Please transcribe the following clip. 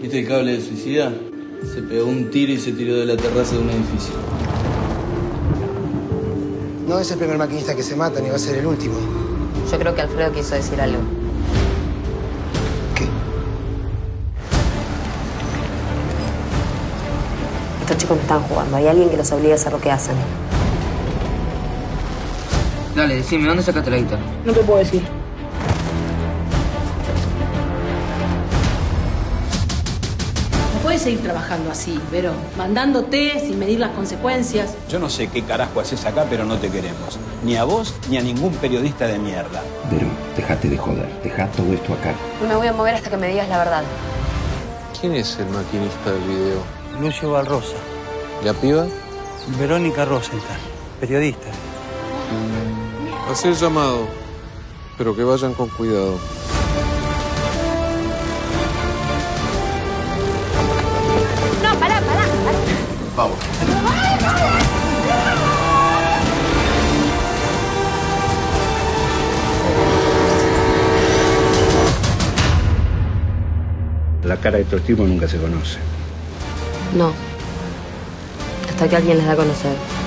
¿Viste el cable de suicida? Se pegó un tiro y se tiró de la terraza de un edificio. No es el primer maquinista que se mata ni va a ser el último. Yo creo que Alfredo quiso decir algo. ¿Qué? Estos chicos no están jugando. Hay alguien que los obliga a hacer lo que hacen. Dale, decime, ¿dónde sacaste la guitarra? No te puedo decir. No puedes seguir trabajando así, pero mandándote sin medir las consecuencias. Yo no sé qué carajo haces acá, pero no te queremos. Ni a vos, ni a ningún periodista de mierda. Pero déjate de joder, deja todo esto acá. No me voy a mover hasta que me digas la verdad. ¿Quién es el maquinista del video? Lucio Valrosa. ¿La piba? Verónica Rosenthal, periodista. Hacé el llamado, pero que vayan con cuidado. Vamos. La cara de estos tipos nunca se conoce. No. Hasta que alguien les da a conocer.